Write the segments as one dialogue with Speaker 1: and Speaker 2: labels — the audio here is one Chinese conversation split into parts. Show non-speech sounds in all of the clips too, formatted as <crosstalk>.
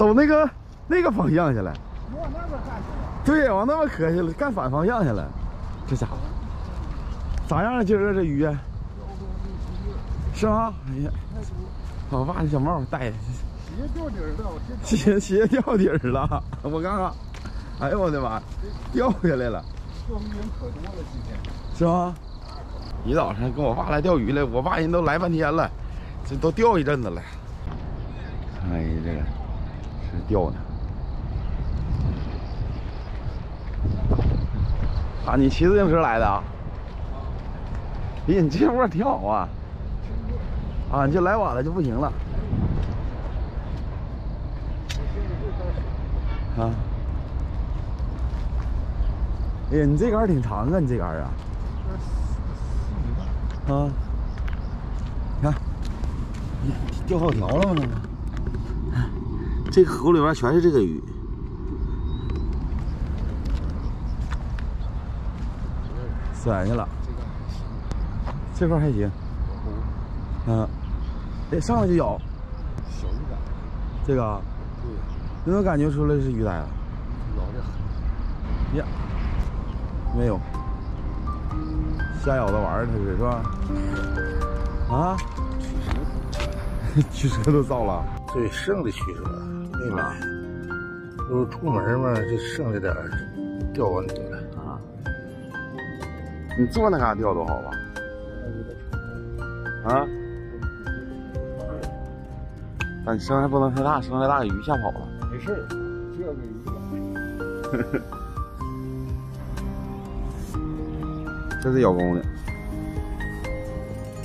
Speaker 1: 走那个那个方向去了。
Speaker 2: 往那边干去了。
Speaker 1: 对，往那边磕去了，干反方向去了。这家伙咋样啊？今儿这鱼啊？是吗？哎呀，我爸这小帽戴的，
Speaker 2: 鞋掉底儿了，
Speaker 1: 鞋鞋掉底儿了，我看看。哎呦我的妈，掉下来了，
Speaker 2: 钓鱼人可多了，今天。
Speaker 1: 是吗？一早上跟我爸来钓鱼来，我爸人都来半天了，这都钓一阵子了。哎呀，这个是钓呢。啊，你骑自行车来的啊？咦，你这窝挺好啊。啊，你就来晚了就不行了。啊。哎呀，你这杆儿挺长啊，你这杆儿啊。啊，你看，你钓好条了吗？这个河里面全是这个鱼。甩去了，这块还行。嗯，哎，上来就咬。
Speaker 2: 小鱼仔。
Speaker 1: 这个啊？
Speaker 2: 对。
Speaker 1: 你能感觉出来是鱼仔啊？
Speaker 2: 咬的
Speaker 1: 很。呀，没有。瞎咬着玩意儿，它是是吧？啊？<laughs> 驱车都造了。
Speaker 2: 最，剩的驱车，妹妹。都出门嘛，就剩下点儿，钓完得了。啊。
Speaker 1: 你坐那嘎钓多好吧？啊？但你声还不能太大，声太大给鱼吓跑了。
Speaker 2: 没事儿，这个鱼。呵呵。
Speaker 1: 这是咬钩呢，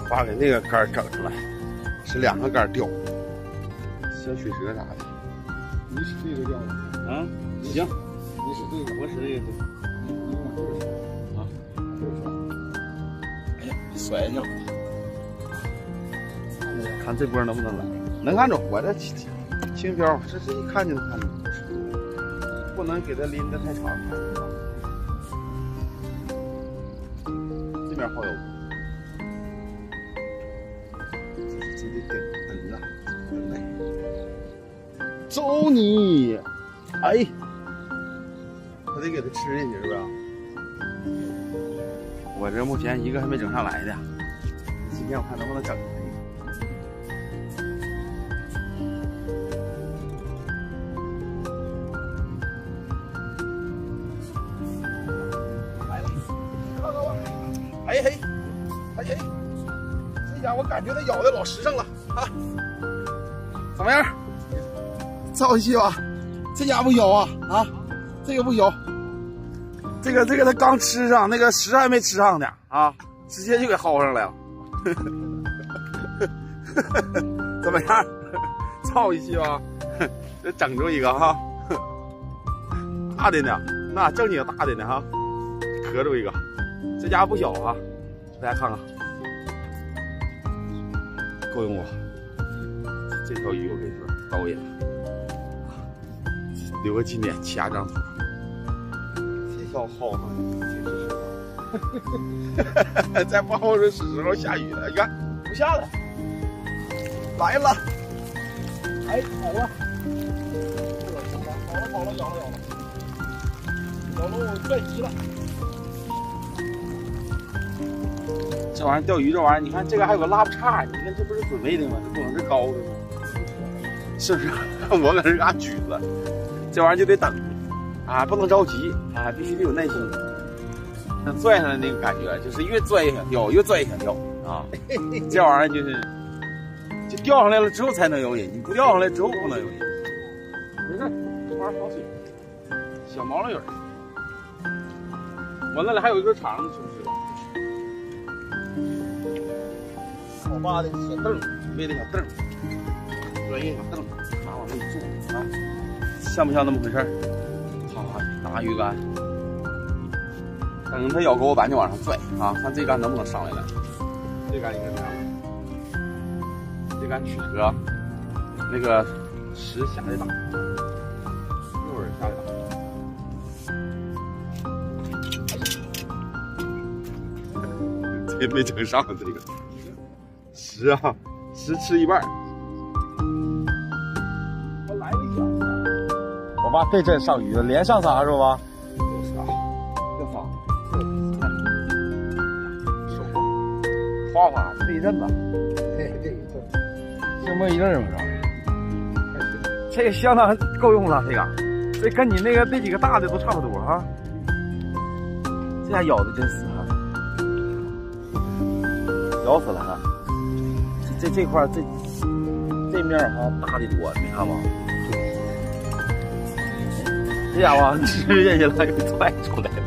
Speaker 1: 把给那个杆整出来，是两个杆钓，小曲蛇啥的。
Speaker 2: 你使这个钓的？
Speaker 1: 啊，行，
Speaker 2: 你使这个，
Speaker 1: 我使这个。
Speaker 2: 你往这使。
Speaker 1: 啊，
Speaker 2: 这使。
Speaker 1: 哎呀，甩去了。看这波能不能来？能看着，我这轻轻漂，这是一看就能看着，不能给它拎得太长。这边好有，你！哎，我得给它吃进去，是不是？我这目前一个还没整上来的，今天我看能不能整。来了，看到吧？哎嘿，哎嘿，这家伙感觉它咬的老实诚了啊！怎么样？造一气吧？这家不咬啊啊！这个不咬，这个这个他刚吃上，那个食还没吃上呢啊，直接就给薅上来了。<laughs> 怎么样？造一气吧？这整住一个哈，大的呢，那正经大的呢哈，磕着一个。这家不小啊，大家看看，够用不？这条鱼我跟你说，到位了，留个纪念，掐张图。这条好嘛，再不好是时候下雨了，你看不下了，来了，哎，跑了，跑了跑了，咬了咬了，咬了拽急了。这玩意儿钓鱼，这玩意儿，你看这个还有个拉不叉，你看这不是准备的吗？这不能是高的吗？是不是？<laughs> 我搁这嘎举着，这玩意儿就得等，啊，不能着急，啊，必须得有耐心。那拽上来那个感觉，就是越拽越想钓，越拽越想钓啊。<laughs> 这玩意儿就是，就钓上来了之后才能有瘾，你不钓上来之后不能有瘾。没事，这玩意儿好水，小毛浪鱼。我那里还有一根长的，是不是？我爸的小凳，背的小凳，专业小凳，像不像那么回事儿？好，拿鱼竿，等它咬钩，咱就往上拽啊，看这竿能不能上来了。这竿应该上，这竿曲折，那个石下的大，一会儿下的大。<laughs> 这没整上这个。十啊，十吃一半。爸对阵上鱼了，连上仨是吧？
Speaker 2: 有啥？
Speaker 1: 又仨，收获，哗哗对阵吧，
Speaker 2: 这这这
Speaker 1: 静默一阵儿嘛，这个相当够用了，这个，这跟你那个那几个大的都差不多哈。这下咬的真死啊，咬死了哈。这这这块这这面儿哈大的多，你看吧。这家伙吃下去了，给踹出来了。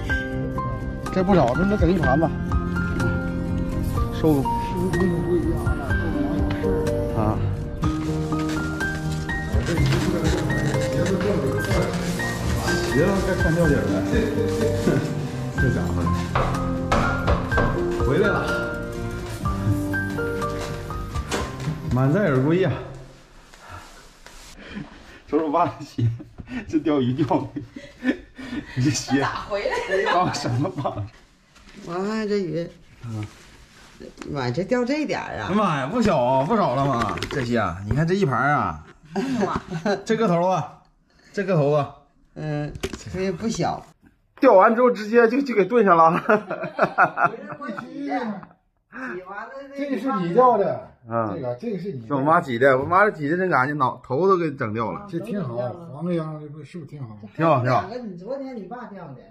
Speaker 2: 这不少，那那整一盘子。
Speaker 1: 收
Speaker 2: 吃不不一样了，这玩意有事儿。
Speaker 1: 啊，
Speaker 2: 我这一个鞋子
Speaker 1: 该看掉底了。这家伙回来了，满载而归呀、<laughs> 瞅瞅爸的鞋，<laughs> 这钓鱼钓的，你这鞋
Speaker 3: 咋回来？
Speaker 1: 帮什么绑？<laughs>
Speaker 3: 我看这鱼，妈，这钓这点儿啊，
Speaker 1: 哎妈呀，不小啊，不少了嘛，这些啊，你看这一盘啊，哎呀妈 <laughs> 这个头啊，这个头啊，
Speaker 3: 嗯，这也不小。
Speaker 1: 钓完之后直接就就给炖上了。
Speaker 3: 洗完了，
Speaker 2: 这个是你钓的，
Speaker 1: 啊
Speaker 2: 这个这个是你
Speaker 1: 是我妈挤的，我妈这挤的真干净，脑头都给整掉了，
Speaker 2: 这挺好，黄的秧这不是不是挺好？
Speaker 1: 挺好挺好
Speaker 3: 你昨天你爸钓的，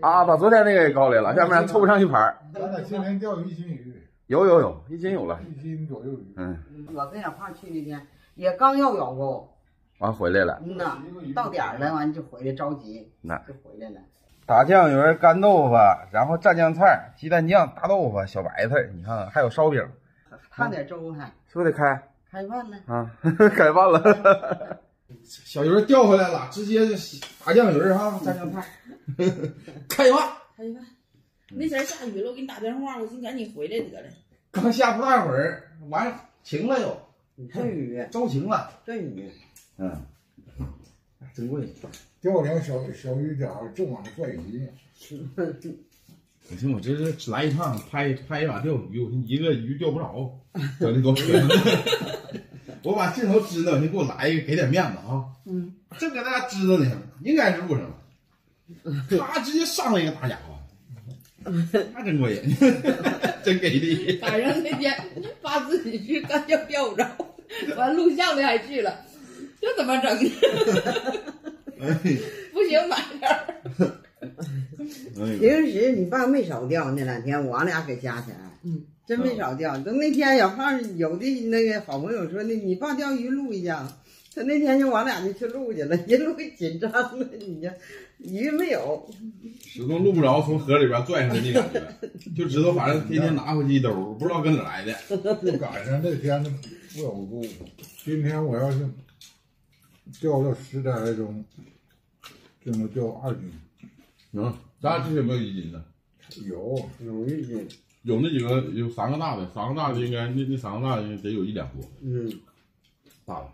Speaker 1: 啊，把昨天那个也搞来了，下面凑不上一盘儿。
Speaker 2: 咱俩今天钓一斤鱼，
Speaker 1: 有有有，一斤有了。
Speaker 2: 一斤左右鱼。
Speaker 1: 嗯，
Speaker 3: 我跟小胖去那天也刚要咬钩，
Speaker 1: 完回来了，
Speaker 3: 嗯呐，到点儿了，完就回来着急，
Speaker 1: 那
Speaker 3: 就回来了。
Speaker 1: 打酱油、干豆腐，然后蘸酱菜、鸡蛋酱、大豆腐、小白菜，你看看还有烧饼，
Speaker 3: 烫点粥还
Speaker 1: 是不是得开
Speaker 3: 开饭了，
Speaker 1: 啊？<laughs> 开饭了。<laughs> 小鱼钓回来了，直接就打酱油哈，蘸酱菜，<laughs> 开饭。
Speaker 4: 开饭，那前儿下雨了，我给你打电话，我寻思赶紧回来得了。
Speaker 1: 刚下不大会儿，完晴了又，
Speaker 3: 这雨
Speaker 1: 周晴了。
Speaker 3: 这雨，
Speaker 1: 嗯，真贵。
Speaker 2: 钓两小小鱼点儿，正往那拽鱼。
Speaker 1: 你听我这是来一趟拍拍一把钓鱼，我一个鱼钓不着，整的给我骗的。<laughs> 我把镜头支着，你给我来一个，给点面子啊！
Speaker 4: 嗯，
Speaker 1: 正搁那支着呢，应该是路上了，<laughs> 他直接上来一个大家伙，<laughs> 那真过瘾，真给力。
Speaker 4: 反正那天爸自己去干钓钓不着，完录像的还去了，这怎么整？
Speaker 1: 哎，
Speaker 4: 不行，买点儿。
Speaker 1: 哎
Speaker 3: 平时你爸没少钓，那两天我俩给加起来，
Speaker 4: 嗯，
Speaker 3: 真没少钓。等那天小胖有的那个好朋友说，那你爸钓鱼录一下，他那天就我俩就去录去了，一录紧张了，你这鱼没有，<laughs>
Speaker 1: 始终录不着，从河里边拽上来那感觉，就知道反正天天拿回去一兜，不知道跟哪来的。<laughs>
Speaker 2: 就赶上那天不咬钩。今天我要是钓到十来钟，就能钓二斤。
Speaker 1: 能，咱俩之前有没有一斤的？
Speaker 2: 有，
Speaker 3: 有一斤，
Speaker 1: 有那几个，有三个大的，三个大的应该那那三个大的得有一两多
Speaker 3: 嗯，
Speaker 1: 大的。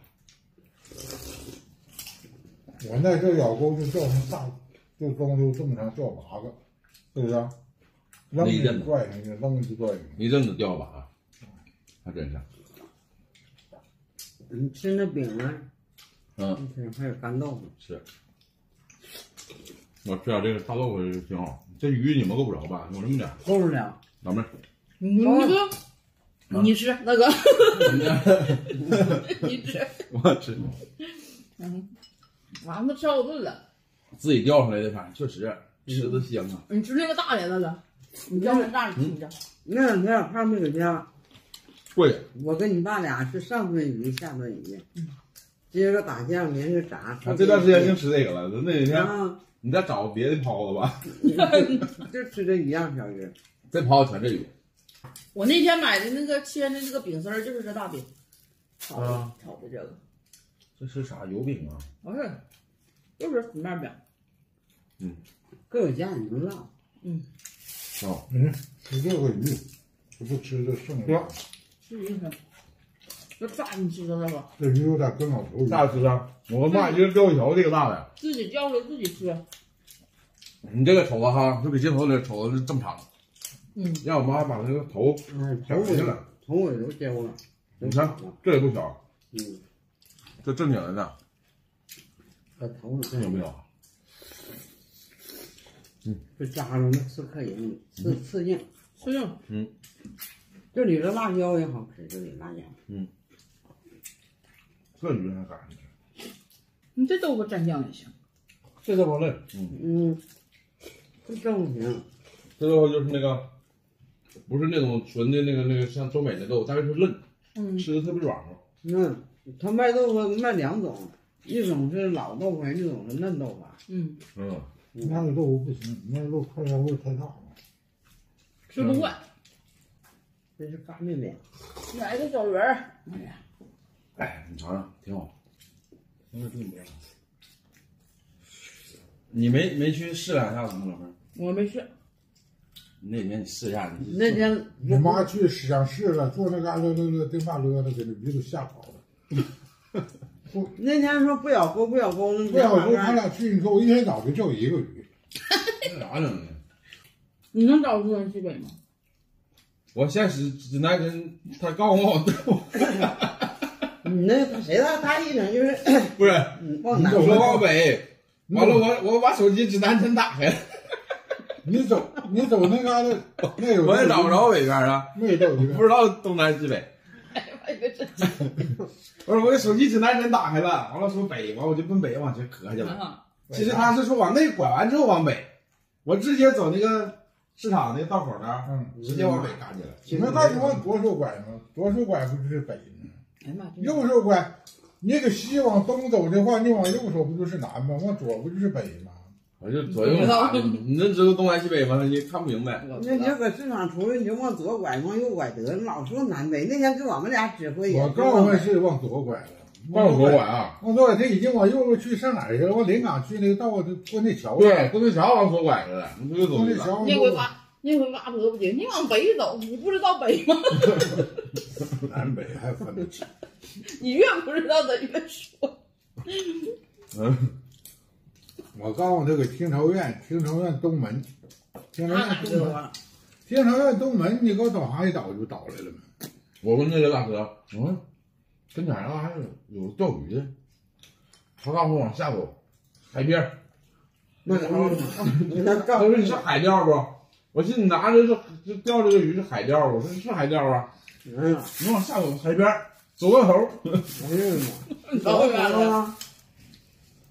Speaker 2: 我那时候咬钩就钓上大，就中就正常钓八个，是不是？扔
Speaker 1: 没认
Speaker 2: 就拽上去，扔就拽上去。
Speaker 1: 一阵子钓把，还真是。
Speaker 3: 你吃那饼啊，
Speaker 1: 嗯，
Speaker 3: 嗯，还有干豆腐，
Speaker 1: 是。我吃点这个大豆腐挺好。这鱼你们够不着吧？有这么点儿，
Speaker 3: 够着了。
Speaker 1: 老妹儿，
Speaker 4: 你那个，你吃那个？<laughs> 你吃，<laughs>
Speaker 1: 我吃。
Speaker 4: 嗯，丸子吃好顿了。
Speaker 1: 自己钓上来的，反正确实吃的香啊。
Speaker 4: 你吃那个大的那个，你钓那大的听着。
Speaker 3: 那两天小胖没搁家，
Speaker 1: 过瘾。
Speaker 3: 我跟你爸俩是上顿鱼下顿鱼，今个打酱，明个炸。
Speaker 1: 啊，这段时间净吃这个了。那几天
Speaker 3: 啊，
Speaker 1: 你再找别的抛子吧，
Speaker 3: 就吃这一样小鱼。<laughs>
Speaker 1: 这抛子全这鱼。
Speaker 4: 我那天买的那个切的那个饼丝儿就是这大饼，炒的
Speaker 1: 啊
Speaker 4: 炒的这个，
Speaker 1: 这是啥油饼啊？
Speaker 4: 不是，就是粉面饼。
Speaker 3: 嗯各有家，你能唠。
Speaker 1: 哦，
Speaker 2: 嗯，吃这个鱼，就不吃这剩的。
Speaker 4: 是一个，这炸你吃的那个，
Speaker 2: 这鱼有点跟老头鱼。
Speaker 1: 大吃啊！我妈一个钓一条这个大的，
Speaker 4: 自己钓的自己吃。
Speaker 1: 你这个瞅子哈，就比镜头里瞅的是这么长。
Speaker 4: 嗯，
Speaker 1: 让我妈把那个头
Speaker 3: 嗯，头尾
Speaker 1: 挑下来，
Speaker 3: 头尾都揪了。
Speaker 1: 你看这也不小，
Speaker 3: 嗯，
Speaker 1: 这正经的呢。
Speaker 3: 把头呢，
Speaker 1: 真有没有？
Speaker 3: 就扎着那刺可赢，刺刺硬，
Speaker 4: 刺硬。
Speaker 3: 嗯，这里的辣椒也好吃，这里辣椒。
Speaker 1: 这鱼还干净
Speaker 4: 你这豆腐蘸酱也行。
Speaker 1: 这豆腐嫩，
Speaker 3: 嗯，嗯这正行。
Speaker 1: 这豆腐就是那个，不是那种纯的那个那个像周美的豆腐，但是是嫩，
Speaker 4: 嗯，
Speaker 1: 吃的特别软和。
Speaker 3: 嗯，他卖豆腐卖两种，一种是老豆腐，一种是嫩豆腐。
Speaker 4: 嗯，
Speaker 1: 嗯，你
Speaker 2: 那个豆腐不行，你那个肉块料味太大了。
Speaker 4: 吃不惯。
Speaker 3: 这是干面面，
Speaker 4: 来个小圆儿，哎呀，
Speaker 1: 哎，你尝尝，挺好。你没没去试两下子吗，老妹儿？
Speaker 4: 我没试。
Speaker 1: 那天你试一下，你
Speaker 3: 那天
Speaker 2: 你妈去想试了，坐那嘎乐乐乐丁大乐的，给那鱼都吓跑了。<laughs>
Speaker 3: 那天说不咬钩不咬钩，
Speaker 2: 不咬钩他俩去，你说我一天早就钓一个鱼，
Speaker 1: 那咋整的？<laughs>
Speaker 4: 你能找出南西北吗？
Speaker 1: 我现实指南针，他告诉我，
Speaker 3: 你那谁他他一整就是 <coughs>
Speaker 1: 不是，
Speaker 3: 嗯往南
Speaker 2: 你走
Speaker 1: 我往北，完了我我把手机指南针打开了，<laughs>
Speaker 2: 你走你走那嘎达，<laughs> 那有
Speaker 1: 我也找不着北边啊，<laughs> 不知道东南西北。我说我的手机指南针打开了，完了说北，完我就奔北往前磕去了。
Speaker 4: 啊，
Speaker 1: 其实他是说往内拐完之后往北，我直接走那个市场那个道口那儿，
Speaker 2: 嗯，
Speaker 1: 直接往北干去了。
Speaker 2: 你们告诉我左手拐吗？左手拐不就是北吗？
Speaker 4: 哎呀妈，
Speaker 2: 右手拐，你这个西往东走的话，你往右手不就是南吗？往左不就是北吗？
Speaker 1: 我就左右 <laughs> 你能知道东南西北吗？你看不明白。
Speaker 3: 那你要搁市场出来，你就往左拐，往右拐得了，老说南北。那天给我们俩指挥
Speaker 2: 我告诉你是往左拐了，
Speaker 1: 往左拐啊？
Speaker 2: 往左拐，他已经往右边去，上哪儿去了？往临港去那个道过那桥，
Speaker 1: 对，过那桥往左拐去了，你不就走
Speaker 2: 过那？桥往
Speaker 4: 那回挖，那回挖萝卜去，你往北走，你不知道北吗？<laughs> <laughs>
Speaker 2: 南北还分得清。<laughs>
Speaker 4: 你越不知道，的越说。
Speaker 1: 嗯，
Speaker 2: 我告诉这个听朝院，听朝院东门，听朝院东门，
Speaker 3: 啊，
Speaker 2: 听朝院东门，你给我导航一导就导来了吗？
Speaker 1: 我问那个大哥，嗯，跟前儿还有有钓鱼的，他告诉我往下走，海边儿。
Speaker 3: 那那
Speaker 1: 他
Speaker 3: 告
Speaker 1: 说你是海钓不？我寻思你拿着这这钓这个鱼是海钓，我说是海钓啊。
Speaker 3: 嗯，
Speaker 1: 你往下走，海边儿走个头，
Speaker 3: 哎呀妈，
Speaker 4: 老远了，
Speaker 3: 了，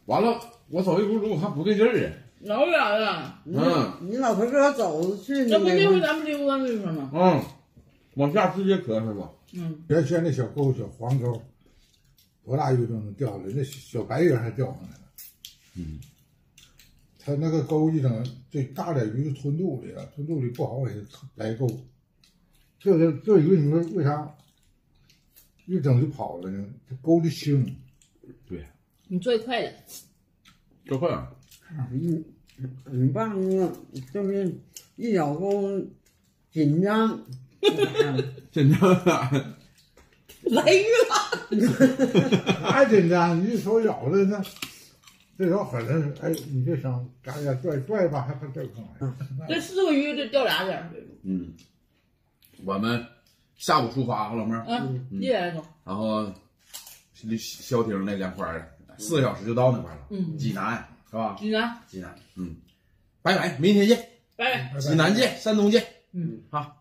Speaker 1: 完了我走一轱辘，我看不对劲儿啊。
Speaker 4: 老远了。
Speaker 1: 嗯
Speaker 3: 你老头哥走去那
Speaker 4: 这不那回，咱们溜达那块吗？
Speaker 1: 嗯，往下直接磕是吧？
Speaker 4: 嗯，
Speaker 2: 原先那小沟、小黄沟，多大鱼都能钓来，那小白鱼还钓上来了。
Speaker 1: 嗯，
Speaker 2: 他那个钩一整，这大点鱼就吞肚里了，吞肚里不好给它来钩。这个这鱼你说为啥一整就跑了呢？它钩的轻，对
Speaker 4: 你最快的，
Speaker 1: 这快啊！
Speaker 3: 你你爸那就是一咬钩紧张，
Speaker 1: 真的，
Speaker 4: 来鱼了。
Speaker 2: 太紧张！你一手咬了呢，这条狠了，哎，你这想嘎嘎拽拽吧，还还拽不上来。
Speaker 4: 这四个鱼得钓俩点儿，
Speaker 1: 嗯，我们下午出发，老妹儿，
Speaker 4: 嗯，一点来头。
Speaker 1: 然后离消停那凉快的四个小时就到那块了。
Speaker 4: 嗯，
Speaker 1: 济南是吧？
Speaker 4: 济南，
Speaker 1: 济南，嗯，拜拜，明天见，
Speaker 4: 拜拜。
Speaker 1: 济南见，山东见，
Speaker 4: 嗯，
Speaker 1: 好。